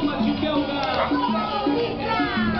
Palma de Belga!